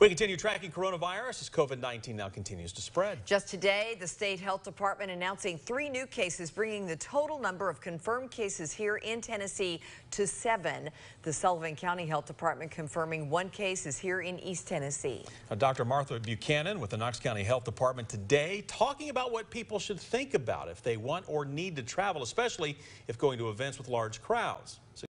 We continue tracking coronavirus as COVID-19 now continues to spread. Just today, the state health department announcing three new cases, bringing the total number of confirmed cases here in Tennessee to seven. The Sullivan County Health Department confirming one case is here in East Tennessee. Now, Dr. Martha Buchanan with the Knox County Health Department today talking about what people should think about if they want or need to travel, especially if going to events with large crowds.